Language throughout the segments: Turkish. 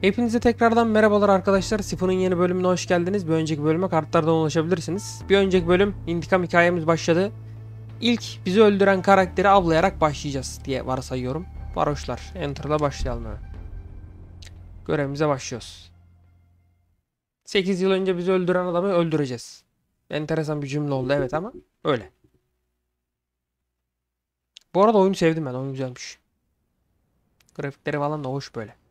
Hepinize tekrardan merhabalar arkadaşlar. Sifon'un yeni bölümüne hoş geldiniz. Bir önceki bölüme kartlardan ulaşabilirsiniz. Bir önceki bölüm intikam hikayemiz başladı. İlk bizi öldüren karakteri avlayarak başlayacağız diye varsayıyorum. Varoşlar. Enter'la başlayalım hemen. Görevimize başlıyoruz. 8 yıl önce bizi öldüren adamı öldüreceğiz. Enteresan bir cümle oldu evet ama öyle. Bu arada oyunu sevdim ben. Oyun güzelmiş. Grafikleri falan da hoş böyle.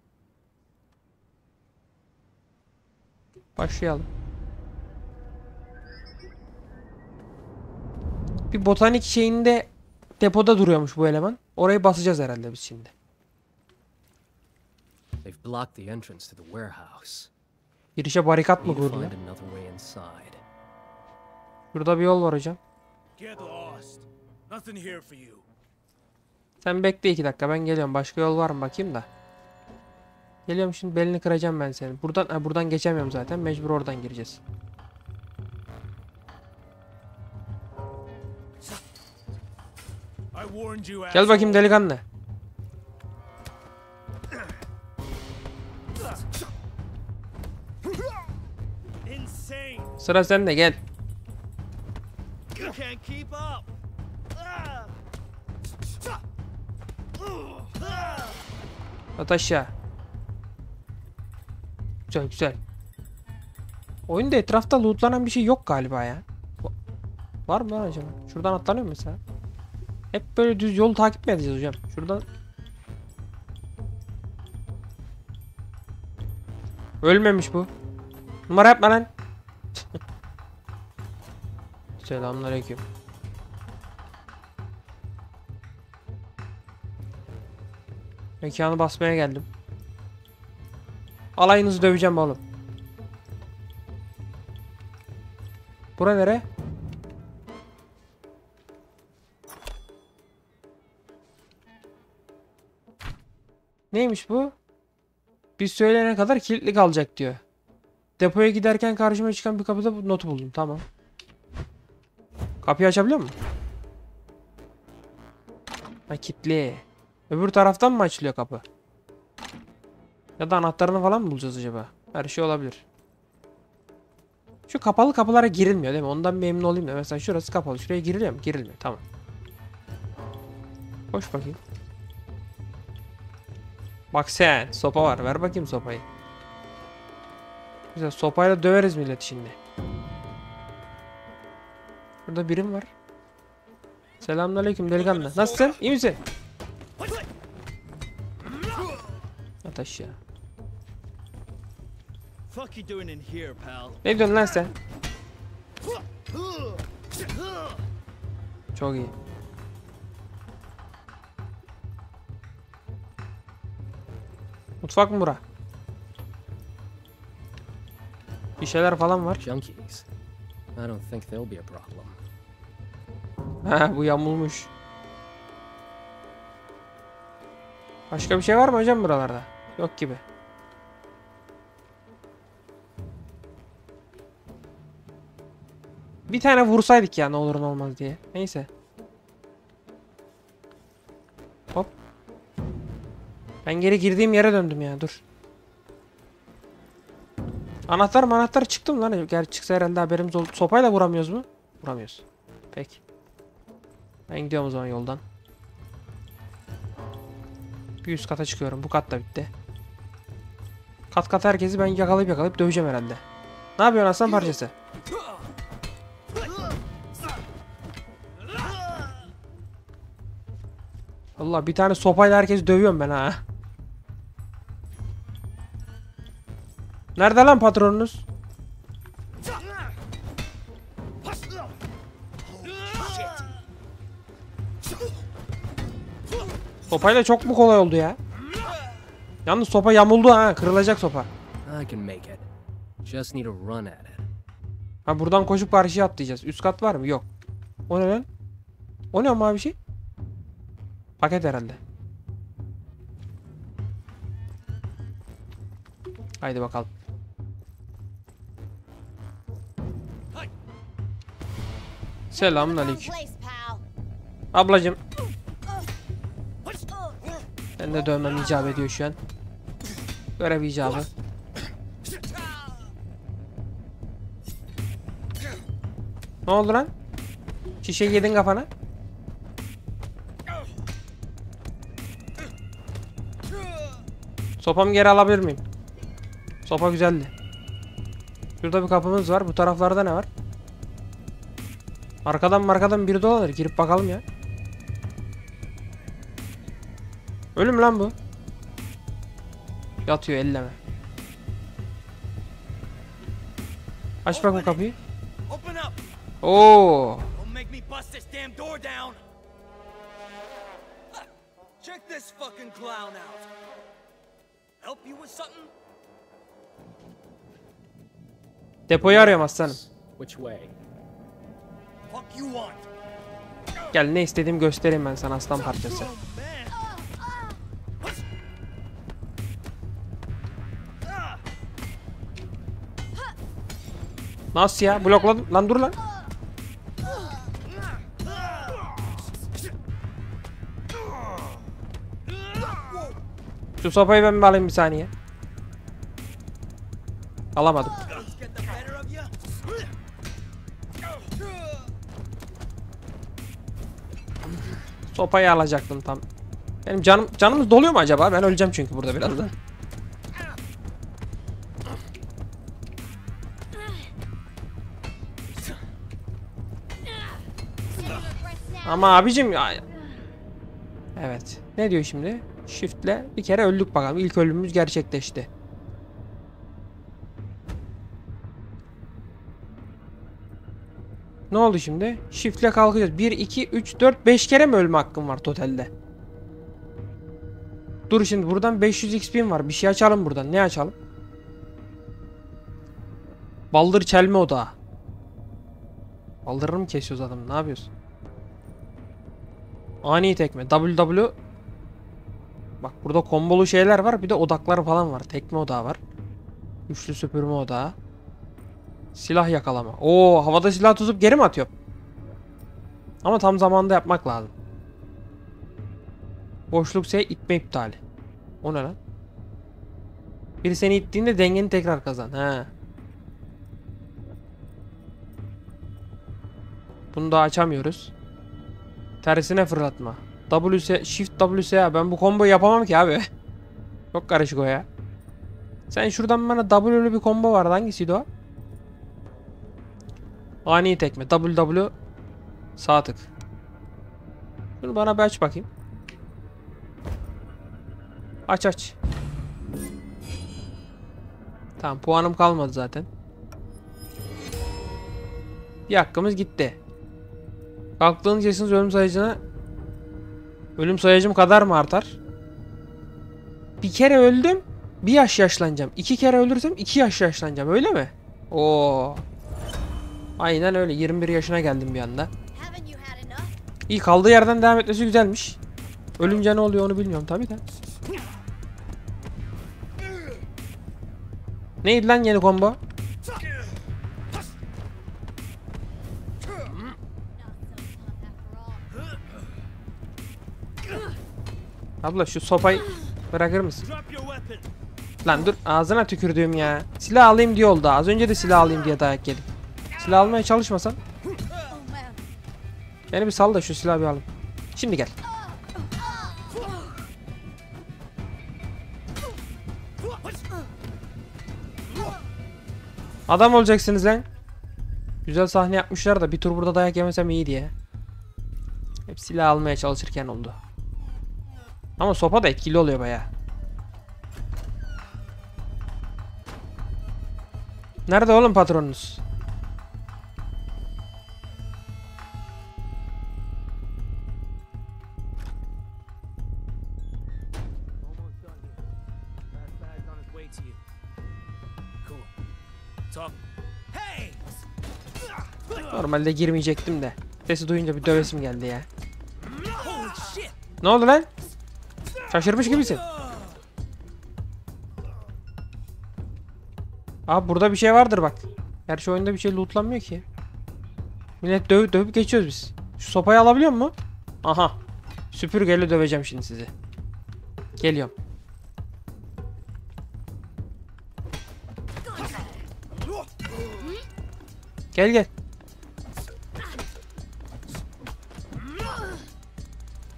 Başlayalım. Bir botanik şeyinde depoda duruyormuş bu eleman. Orayı basacağız herhalde biz şimdi. They've blocked the entrance to the warehouse. Girişe barikat mı kurdular? Burada bir yol var hocam. Get lost. Nothing here for you. Sen bekle iki dakika ben geliyorum. Başka yol var mı bakayım da. Geliyorum şimdi belini kıracağım ben senin. Buradan ha, buradan geçemiyorum zaten. Mecbur oradan gireceğiz. Gel bakayım delikanlı. Sıra sende gel. At aşağı. Güzel güzel. Oyunda etrafta lootlanan bir şey yok galiba ya. Va- Var mı lan acaba? Şuradan atlanıyor mu mesela? Hep böyle düz yol takip mi edeceğiz hocam? Şuradan... Ölmemiş bu. Numara yapma lan. Selamünaleyküm. Mekanı basmaya geldim. Alayınızı döveceğim oğlum. Bura nere? Neymiş bu? Biz söyleyene kadar kilitli kalacak diyor. Depoya giderken karşıma çıkan bir kapıda notu buldum. Tamam. Kapıyı açabiliyor mu? Ha kilitli. Öbür taraftan mı açılıyor kapı? Ya da anahtarını falan mı bulacağız acaba? Her şey olabilir. Şu kapalı kapılara girilmiyor değil mi? Ondan emin olayım da. Mesela şurası kapalı. Şuraya giriliyor mu? Girilmiyor. Tamam. Koş bakayım. Bak sen. Sopa var. Ver bakayım sopayı. Güzel. Sopayla döveriz millet şimdi. Burada birim var. Selamünaleyküm delikanlı. Nasılsın? İyi misin? At aşağı. Fuck you doing in here, pal? Ne diyorsun lan sen? Çok iyi. Mutfak mı bura? Bir şeyler falan var. Junkies. I don't think they'll be a problem. Ha bu yamulmuş. Başka bir şey var mı hocam buralarda? Yok gibi. Bir tane vursaydık ya ne olur ne olmaz diye. Neyse. Hop. Ben geri girdiğim yere döndüm ya dur. Anahtar anahtar çıktım lan. Gerçi çıksa herhalde haberimiz oldu. Sopayla vuramıyoruz mu? Vuramıyoruz. Peki. Ben gidiyorum o zaman yoldan. Bir üst kata çıkıyorum. Bu kat da bitti. Kat kat herkesi ben yakalayıp yakalayıp döveceğim herhalde. Ne yapıyorsun aslan parçası? Allah bir tane sopayla herkesi dövüyorum ben ha. Nerede lan patronunuz? Sopayla çok mu kolay oldu ya? Yalnız sopa yamuldu ha. Kırılacak sopa. Ha buradan koşup karşıya atlayacağız. Üst kat var mı? Yok. O ne lan? O ne ama bir şey? Paket herhalde. Haydi bakalım. Selamun aleyküm. Ablacım. Ben de dövmem icap ediyor şu an. Görev icabı. Ne oldu lan? Şişe yedin kafana. Sopamı geri alabilir miyim? Sopa güzeldi. Şurada bir kapımız var. Bu taraflarda ne var? Arkadan markadan biri dolanır. Girip bakalım ya. Ölüm lan bu. Yatıyor elleme. Aç bakayım kapıyı. Open up! Oo. Check this fucking clown out! Help you with something? Depoyu arıyorum aslanım. Which way? Fuck you want? Gel ne istediğimi göstereyim ben sana aslan parçası. Nasıl ya? Blokladım. Lan dur lan. Şu sopayı ben bir alayım bir saniye. Alamadım. Sopayı alacaktım tam. Benim canım canımız doluyor mu acaba? Ben öleceğim çünkü burada birazdan. Ama abicim ya. Evet. Ne diyor şimdi? Shift'le bir kere öldük bakalım. İlk ölümümüz gerçekleşti. Ne oldu şimdi? Shift'le kalkacağız. 1, 2, 3, 4, 5 kere mi ölme hakkım var totalde? Dur şimdi buradan 500 XP'm var. Bir şey açalım buradan. Ne açalım? Baldır çelme odağı. Baldırını mı kesiyoruz adam? Ne yapıyorsun? Ani tekme. WW Bak burada kombolu şeyler var. Bir de odaklar falan var. Tekme odağı var. Üçlü süpürme odağı. Silah yakalama. Oo havada silah tutup geri mi atıyor? Ama tam zamanda yapmak lazım. Boşluk S itme iptali. O ne lan? Biri seni ittiğinde dengeni tekrar kazan. He. Bunu da açamıyoruz. Tersine fırlatma. WS Shift WSA ben bu komboyu yapamam ki abi. Çok karışık o ya. Sen şuradan bana W'lü bir combo vardı hangisiydi o? Ani tekme. WW sağ tık. Şunu bana bir aç bakayım. Aç aç. Tamam puanım kalmadı zaten. Bir hakkımız gitti. Kalktığınız yaşınız ölüm sayacına ölüm sayacım kadar mı artar? Bir kere öldüm. Bir yaş yaşlanacağım. İki kere ölürsem iki yaş yaşlanacağım. Öyle mi? Oo. Aynen öyle. 21 yaşına geldim bir anda. İyi kaldığı yerden devam etmesi güzelmiş. Ölünce ne oluyor onu bilmiyorum tabii de. Neydi lan yeni combo? Abla şu sopayı bırakır mısın? Lan dur ağzına tükürdüğüm ya. Silah alayım diye oldu. Az önce de silah alayım diye dayak yedim. Silah almaya çalışmasan. Beni bir sal da şu silahı bir alayım. Şimdi gel. Adam olacaksınız lan. Güzel sahne yapmışlar da bir tur burada dayak yemesem iyi diye. Hep silah almaya çalışırken oldu. Ama sopa da etkili oluyor baya. Nerede oğlum patronunuz? Normalde girmeyecektim de. Sesi duyunca bir dövesim geldi ya. Ne oldu lan? Şaşırmış gibisin. Abi burada bir şey vardır bak. Gerçi oyunda bir şey lootlanmıyor ki. Millet dövüp dövüp geçiyoruz biz. Şu sopayı alabiliyor mu? Aha. Süpürgeyle döveceğim şimdi sizi. Geliyorum. Gel gel.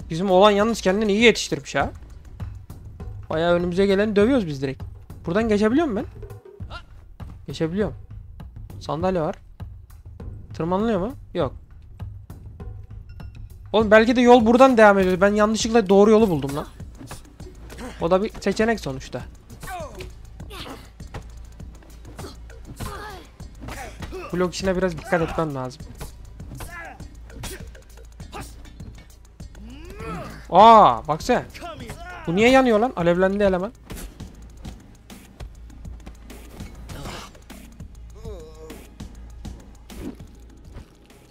Bizim oğlan yalnız kendini iyi yetiştirmiş ha. Bayağı önümüze geleni dövüyoruz biz direkt. Buradan geçebiliyor muyum ben? Geçebiliyorum. Sandalye var. Tırmanılıyor mu? Yok. Oğlum belki de yol buradan devam ediyor. Ben yanlışlıkla doğru yolu buldum lan. O da bir seçenek sonuçta. Blok işine biraz dikkat etmem lazım. Aa, baksana. Bu niye yanıyor lan? Alevlendi eleman.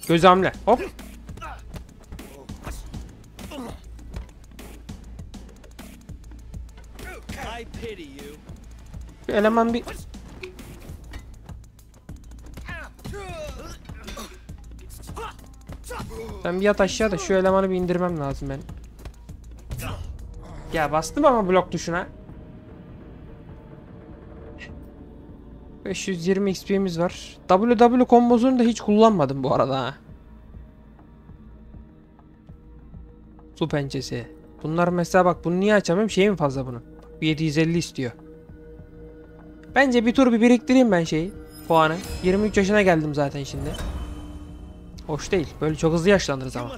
Göz hamle. Hop. Bir eleman bir Sen bir yat aşağı da şu elemanı bir indirmem lazım benim. Ya bastım ama blok tuşuna. 520 XP'miz var. WW kombosunu da hiç kullanmadım bu arada. Su pençesi. Bunlar mesela bak bunu niye açamıyorum? Şey mi fazla bunun? 750 istiyor. Bence bir tur bir biriktireyim ben şeyi. Puanı. 23 yaşına geldim zaten şimdi. Hoş değil. Böyle çok hızlı yaşlanırız You ama.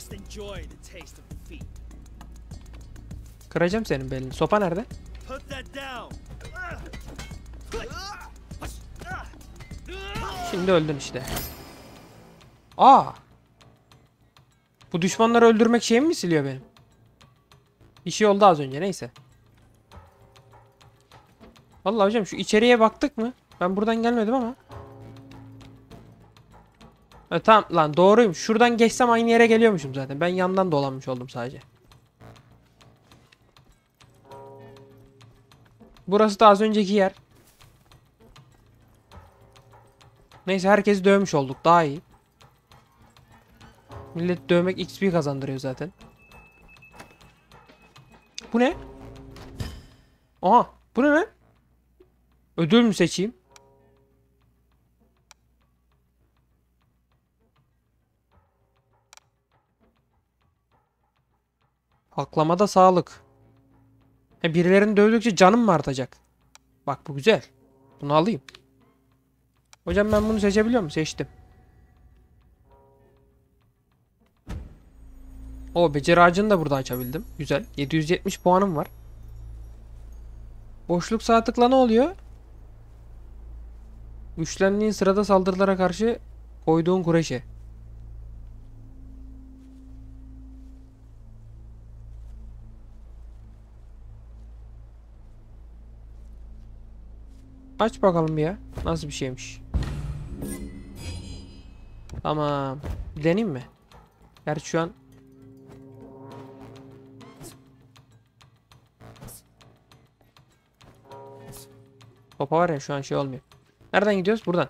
Kıracağım senin belini. Sopa nerede? Şimdi öldün işte. Aa! Bu düşmanları öldürmek şeyimi mi siliyor benim? Bir şey oldu az önce neyse. Vallahi hocam şu içeriye baktık mı? Ben buradan gelmedim ama. Ha, tamam lan doğruyum. Şuradan geçsem aynı yere geliyormuşum zaten. Ben yandan dolanmış oldum sadece. Burası da az önceki yer. Neyse herkesi dövmüş olduk. Daha iyi. Millet dövmek XP kazandırıyor zaten. Bu ne? Aha. Bu ne lan? Ödül mü seçeyim? Aklamada sağlık. He, birilerini dövdükçe canım mı artacak? Bak bu güzel. Bunu alayım. Hocam ben bunu seçebiliyor muyum? Seçtim. O beceri ağacını da burada açabildim. Güzel. 770 puanım var. Boşluk sağ tıkla ne oluyor? Güçlendiğin sırada saldırılara karşı koyduğun kureşe. Aç bakalım bir ya. Nasıl bir şeymiş. Tamam. Bir deneyeyim mi? Gerçi şu an Topa var ya şu an şey olmuyor. Nereden gidiyoruz? Buradan.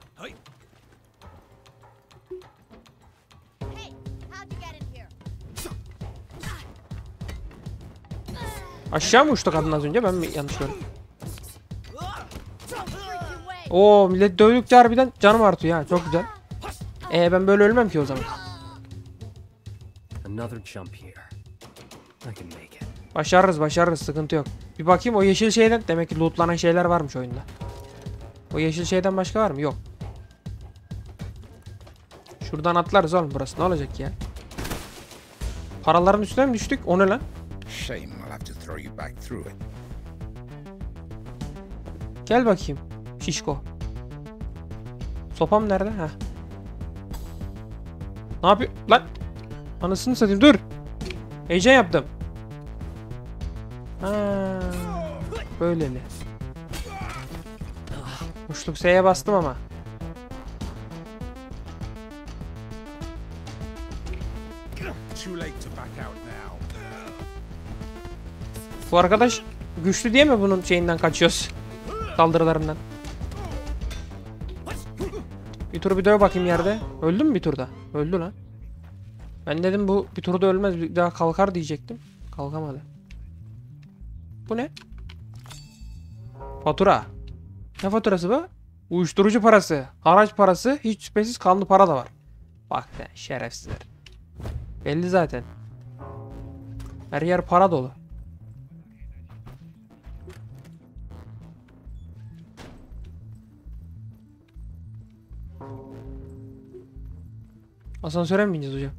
Aşağı mı uçtu kadın az önce? Ben mi yanlış gördüm? Oo millet dövdükçe harbiden canım artıyor ha. Çok güzel. Ee ben böyle ölmem ki o zaman. Başarırız başarırız sıkıntı yok. Bir bakayım o yeşil şeyden demek ki lootlanan şeyler varmış oyunda. O yeşil şeyden başka var mı? Yok. Şuradan atlarız oğlum burası ne olacak ya? Paraların üstüne mi düştük? O ne lan? Shame I'll have to throw you back through it. Gel bakayım. Şişko. Sopam nerede? Heh. Ne yapıyor? Lan. Anasını satayım dur. Heyecan yaptım. Ha, böyleli. Boşluk S'ye bastım ama. Bu arkadaş güçlü diye mi bunun şeyinden kaçıyoruz? Saldırılarından. Bir tur bir döv bakayım yerde. Öldü mü bir turda? Öldü lan. Ben dedim bu bir turda ölmez bir daha kalkar diyecektim. Kalkamadı. Bu ne? Fatura. Ne faturası bu? Uyuşturucu parası, haraç parası, hiç şüphesiz kanlı para da var. Bak sen şerefsizler. Belli zaten. Her yer para dolu. Asansöre mi bineceğiz hocam?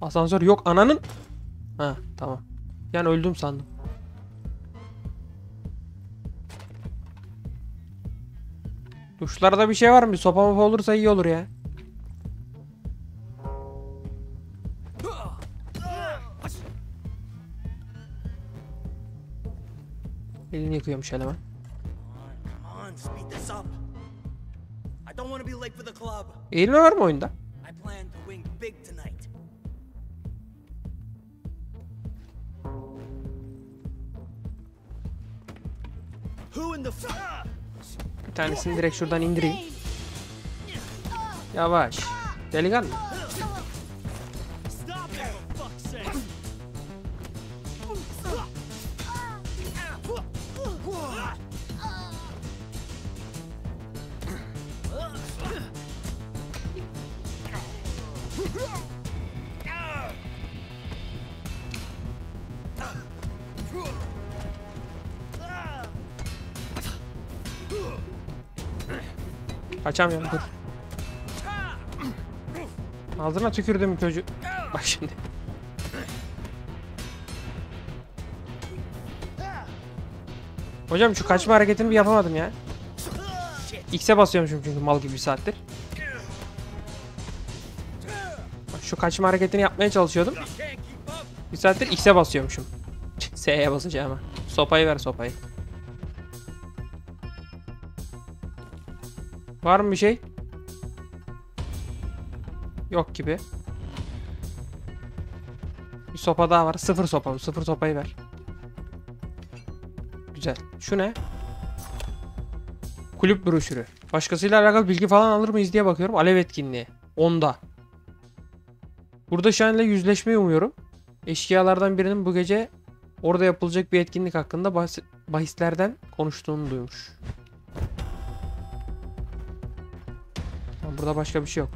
Asansör yok ananın. Ha tamam. Yani öldüm sandım. Duşlarda bir şey var mı? Sopa mopa olursa iyi olur ya. Elini yıkıyormuş eleman. Eğilme var mı oyunda? I plan to win big tonight. Who in the f- Bir tanesini direkt şuradan indireyim. Yavaş. Delikanlı. Kaçamıyorum dur. Ağzına tükürdüm çocuk. Bak şimdi. Hocam şu kaçma hareketini bir yapamadım ya. X'e basıyormuşum çünkü mal gibi bir saattir. Bak şu kaçma hareketini yapmaya çalışıyordum. Bir saattir X'e basıyormuşum. S'ye basacağım ha. Sopayı ver sopayı. Var mı bir şey? Yok gibi. Bir sopa daha var. Sıfır sopa. Sıfır sopayı ver. Güzel. Şu ne? Kulüp broşürü. Başkasıyla alakalı bilgi falan alır mıyız diye bakıyorum. Alev etkinliği. Onda. Burada Şahin'le yüzleşmeyi umuyorum. Eşkıyalardan birinin bu gece orada yapılacak bir etkinlik hakkında bahislerden konuştuğunu duymuş. Tamam, burada başka bir şey yok.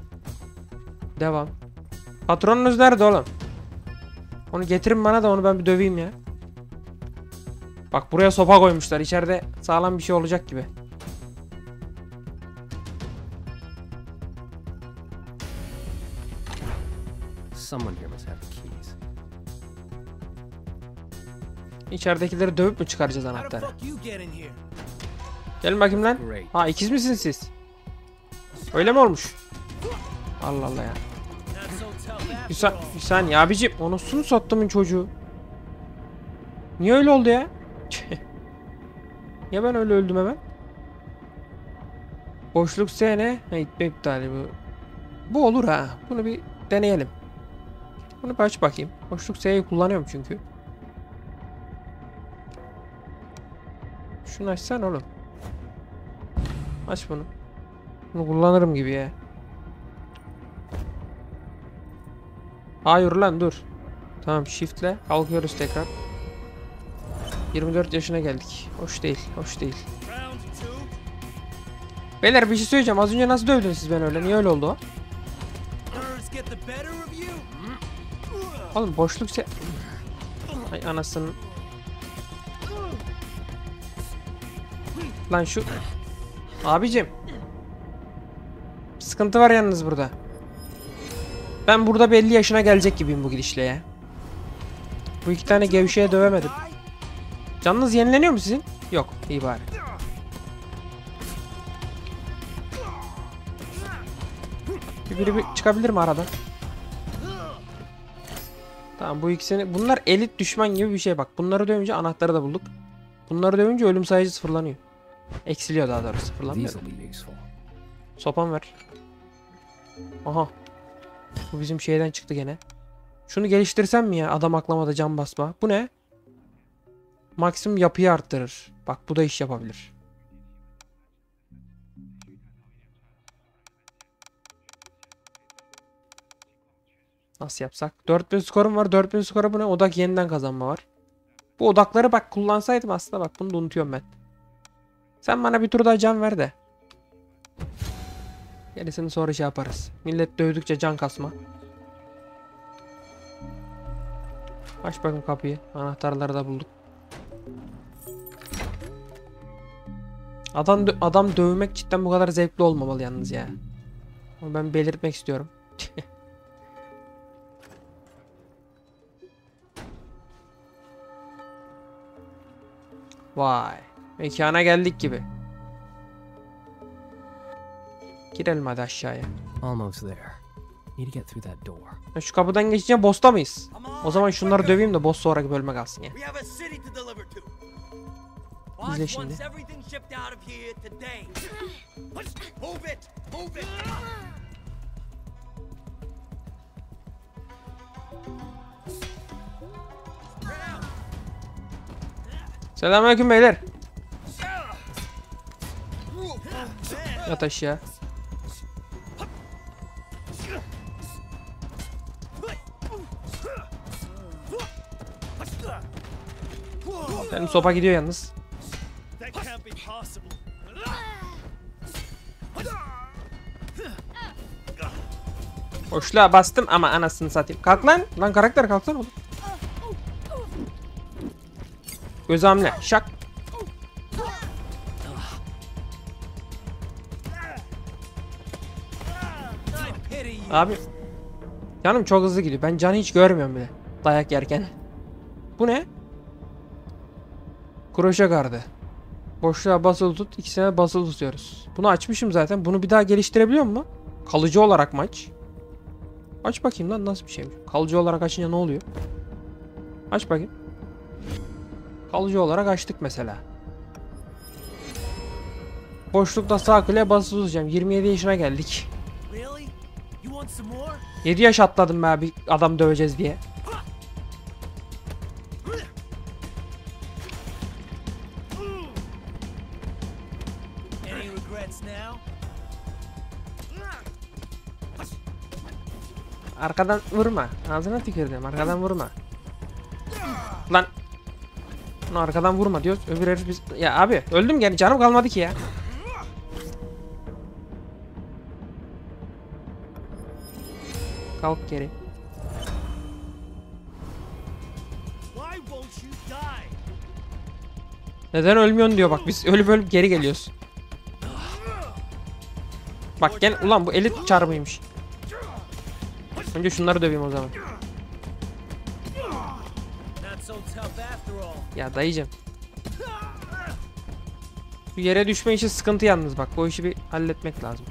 Devam. Patronunuz nerede oğlum? Onu getirin bana da onu ben bir döveyim ya. Bak buraya sopa koymuşlar. İçeride sağlam bir şey olacak gibi. Someone here must have the keys. İçeridekileri dövüp mü çıkaracağız anahtarı? Gelin bakayım lan. Ha ikiz misiniz siz? Öyle mi olmuş? Allah Allah ya. Not so tough Bir, after sa- all. bir saniye abicim. Onu sunu sattamın çocuğu. Niye öyle oldu ya? Niye ben öyle öldüm hemen? Boşluk S ne? Ha itme iptali bu. Bu olur ha. Bunu bir deneyelim. Bunu aç bakayım. Boşluk S'yi kullanıyorum çünkü. Şunu açsan oğlum. Aç bunu. Bunu kullanırım gibi ya. Hayır lan dur. Tamam shiftle kalkıyoruz tekrar. 24 yaşına geldik. Hoş değil, hoş değil. Beyler bir şey söyleyeceğim. Az önce nasıl dövdünüz siz beni öyle? Niye öyle oldu. Oğlum boşluk se... Ay anasının... Lan şu... Abicim. Sıkıntı var yalnız burada. Ben burada belli yaşına gelecek gibiyim bu gidişle ya. Bu iki tane gevşeye dövemedim. Canınız yenileniyor mu sizin? Yok. iyi bari. Bir biri bir çıkabilir mi aradan? Tamam bu ikisini... Bunlar elit düşman gibi bir şey bak. Bunları dövünce anahtarı da bulduk. Bunları dövünce ölüm sayıcı sıfırlanıyor. Eksiliyor daha doğrusu sıfırlanmıyor. Sopam ver. Aha. Bu bizim şeyden çıktı gene. Şunu geliştirsem mi ya? Adam aklamada cam basma. Bu ne? Maksimum yapıyı arttırır. Bak bu da iş yapabilir. Nasıl yapsak? 4000 skorum var. 4000 skora bu ne? Odak yeniden kazanma var. Bu odakları bak kullansaydım aslında bak bunu da unutuyorum ben. Sen bana bir tur daha can ver de. Gerisini sonra şey yaparız. Millet dövdükçe can kasma. Aç bakayım kapıyı. Anahtarları da bulduk. Adam adam dövmek cidden bu kadar zevkli olmamalı yalnız ya. Onu ben belirtmek istiyorum. Vay. Mekana geldik gibi. Girelim hadi aşağıya. Almost there. Need to get through that door. Ya Şu kapıdan geçince boss'ta mıyız? O zaman şunları döveyim de boss sonraki bölüme kalsın ya. We have a city to deliver to. İzle Boss şimdi. wants everything shipped out of here today. Move it! Move it! Spread out. Selamünaleyküm beyler. Yat aşağı. Benim sopa gidiyor yalnız. Boşluğa bastım ama anasını satayım. Kalk lan. Lan karakter kalksana oğlum. Göz hamle. Şak. Abi. Canım çok hızlı gidiyor. Ben canı hiç görmüyorum bile. Dayak yerken. Bu ne? Kroşe gardı. Boşluğa basılı tut. İkisine basılı tutuyoruz. Bunu açmışım zaten. Bunu bir daha geliştirebiliyor mu? Kalıcı olarak mı aç? Aç bakayım lan nasıl bir şeymiş. Kalıcı olarak açınca ne oluyor? Aç bakayım. Kalıcı olarak açtık mesela. Boşlukta sağ kule basılı tutacağım. 27 yaşına geldik. Really? You want some more? 7 yaş atladım be abi adam döveceğiz diye. Arkadan vurma. Ağzına tükürdüm. Arkadan vurma. Lan. Bunu arkadan vurma diyoruz. Öbür herif biz... Ya abi öldüm gene canım kalmadı ki ya. Kalk geri. Neden ölmüyorsun diyor bak biz ölüp ölüp geri geliyoruz. Bak gel ulan bu elit çarpıymış. Önce şunları döveyim o zaman. Ya dayıcım. Bu yere düşme işi sıkıntı yalnız bak. Bu işi bir halletmek lazım.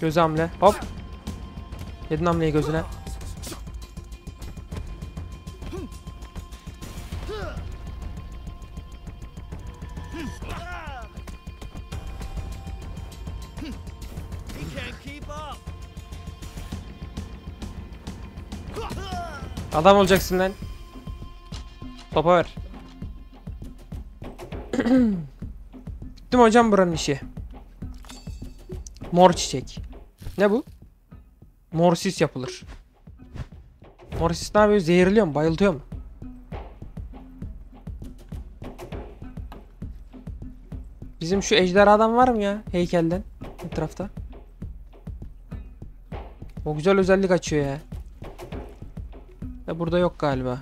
Göz hamle. Hop. Yedin hamleyi gözüne. Adam olacaksın lan. Topa ver. Bitti mi hocam buranın işi? Mor çiçek. Ne bu? Mor sis yapılır. Mor sis ne yapıyor? Zehirliyor mu? Bayıltıyor mu? Bizim şu ejderhadan var mı ya? Heykelden. Etrafta. O güzel özellik açıyor ya. Ve burada yok galiba.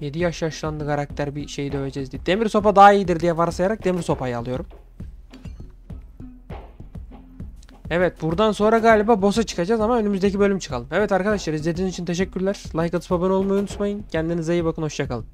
7 yaş yaşlandı karakter bir şey döveceğiz diye. Demir sopa daha iyidir diye varsayarak demir sopayı alıyorum. Evet buradan sonra galiba boss'a çıkacağız ama önümüzdeki bölüm çıkalım. Evet arkadaşlar izlediğiniz için teşekkürler. Like atıp abone olmayı unutmayın. Kendinize iyi bakın hoşçakalın.